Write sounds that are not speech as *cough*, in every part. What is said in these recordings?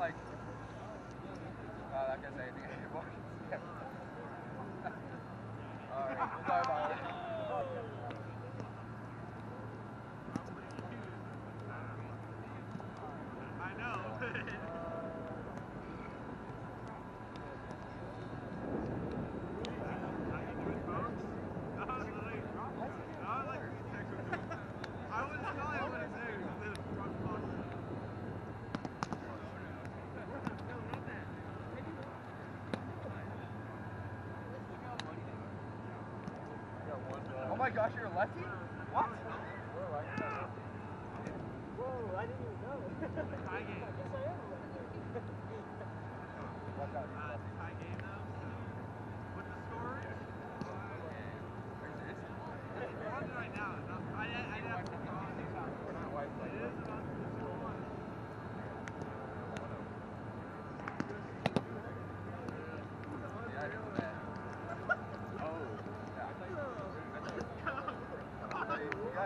like, oh, that guy's anything anymore. *laughs* All right, we'll talk about my gosh, you're a lefty?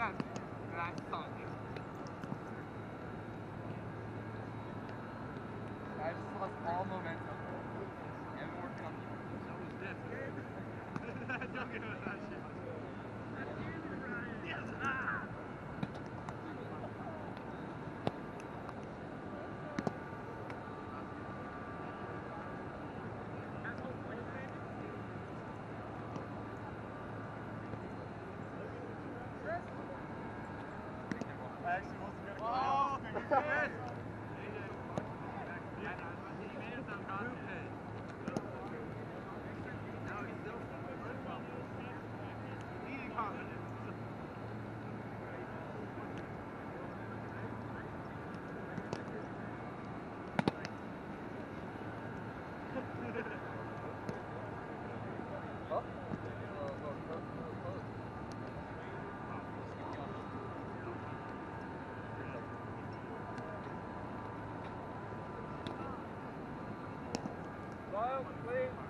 Got it. please.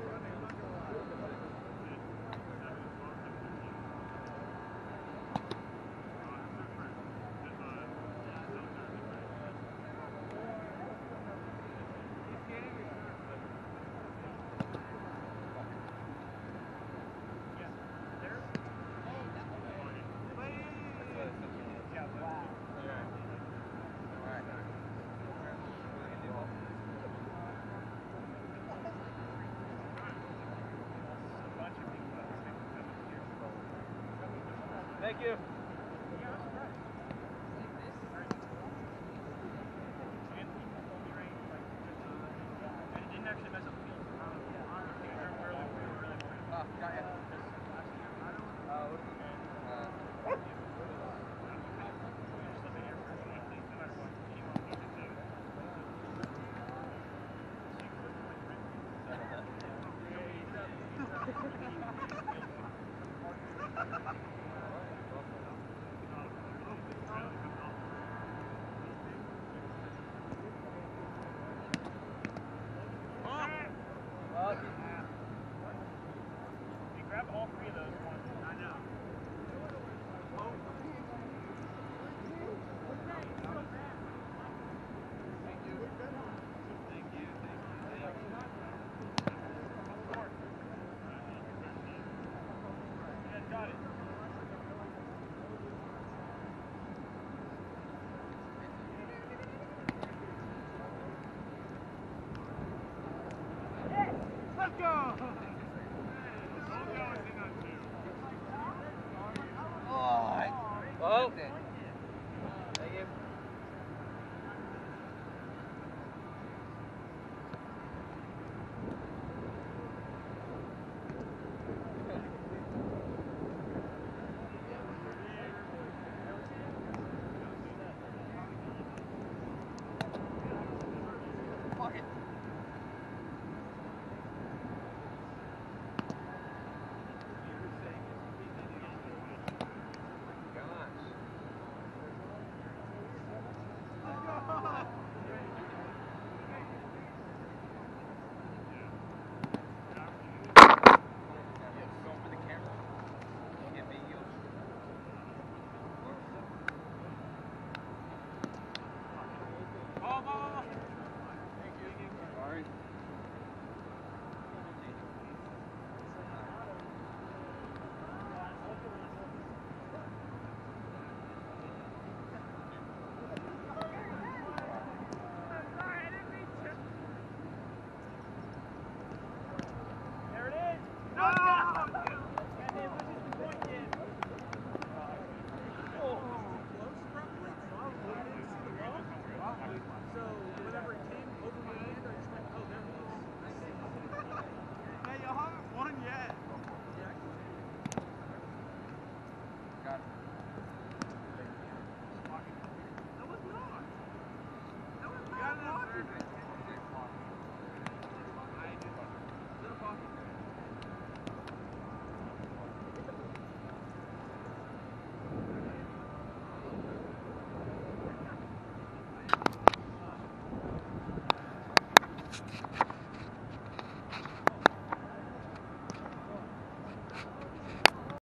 go,